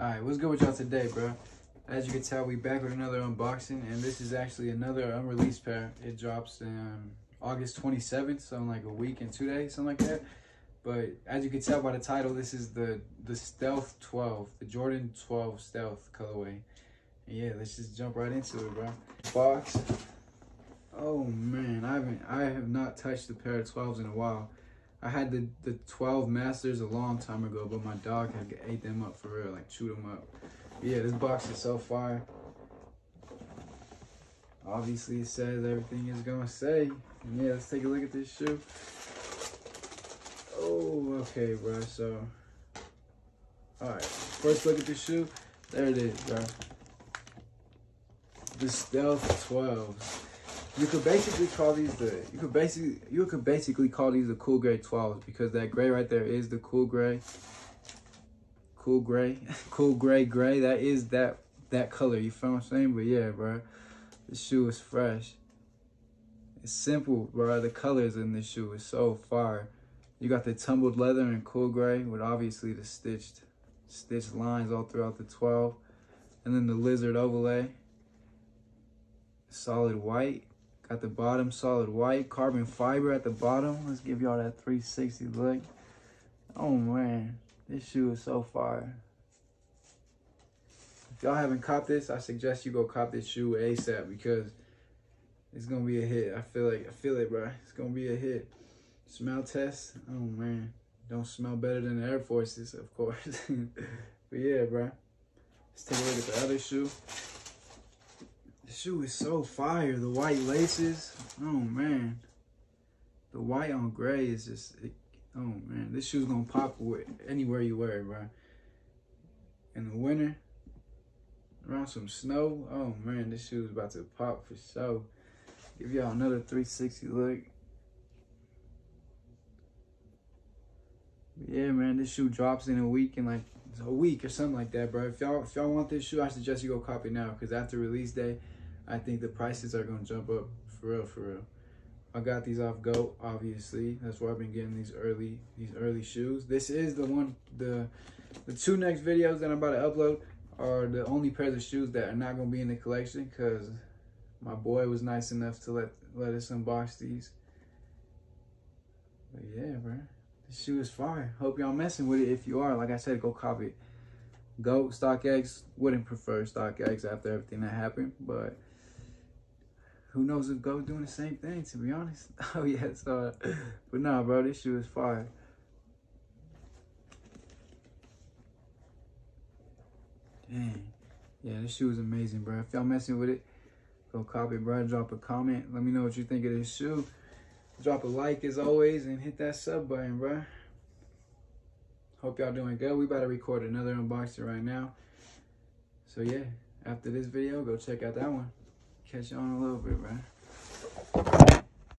Alright, what's good with y'all today, bro? As you can tell, we back with another unboxing, and this is actually another unreleased pair. It drops in August 27th, so in like a week and two days, something like that. But as you can tell by the title, this is the the Stealth 12, the Jordan 12 Stealth colorway. And yeah, let's just jump right into it, bro. Box. Oh man, I haven't I have not touched a pair of 12s in a while. I had the, the 12 Masters a long time ago, but my dog had ate them up for real, like chewed them up. But yeah, this box is so fire. Obviously, it says everything it's gonna say. And yeah, let's take a look at this shoe. Oh, okay, bro. So, all right. First look at the shoe. There it is, bro. The Stealth 12s. You could basically call these the you could basically you could basically call these the cool gray 12s because that gray right there is the cool gray. Cool gray. cool gray gray. That is that that color, you feel what I'm saying? But yeah, bro. The shoe is fresh. It's simple, bro. The colors in this shoe is so far You got the tumbled leather and cool gray with obviously the stitched stitched lines all throughout the 12. And then the lizard overlay. Solid white Got the bottom solid white, carbon fiber at the bottom. Let's give y'all that 360 look. Oh man, this shoe is so fire. If y'all haven't copped this, I suggest you go cop this shoe ASAP because it's gonna be a hit. I feel like I feel it, bro. It's gonna be a hit. Smell test. Oh man, don't smell better than the Air Forces, of course. but yeah, bro. Let's take a look at the other shoe. Shoe is so fire. The white laces. Oh, man. The white on gray is just... It, oh, man. This shoe's going to pop with anywhere you wear it, bro. In the winter, around some snow. Oh, man. This shoe is about to pop for sure. Give y'all another 360 look. yeah, man, this shoe drops in a week in like a week or something like that, bro. If y'all if y'all want this shoe, I suggest you go copy now because after release day, I think the prices are gonna jump up for real, for real. I got these off Goat, obviously. That's where I've been getting these early these early shoes. This is the one the the two next videos that I'm about to upload are the only pairs of shoes that are not gonna be in the collection because my boy was nice enough to let let us unbox these. But yeah, bro. This shoe is fire. Hope y'all messing with it. If you are, like I said, go copy it. Goat, StockX, wouldn't prefer Stock StockX after everything that happened, but who knows if Goat doing the same thing, to be honest. oh, yeah, so, uh, but nah, bro, this shoe is fire. Dang. Yeah, this shoe is amazing, bro. If y'all messing with it, go copy, bro. Drop a comment. Let me know what you think of this shoe. Drop a like as always and hit that sub button, bro. Hope y'all doing good. We about to record another unboxing right now. So yeah, after this video, go check out that one catch you on a little bit, man.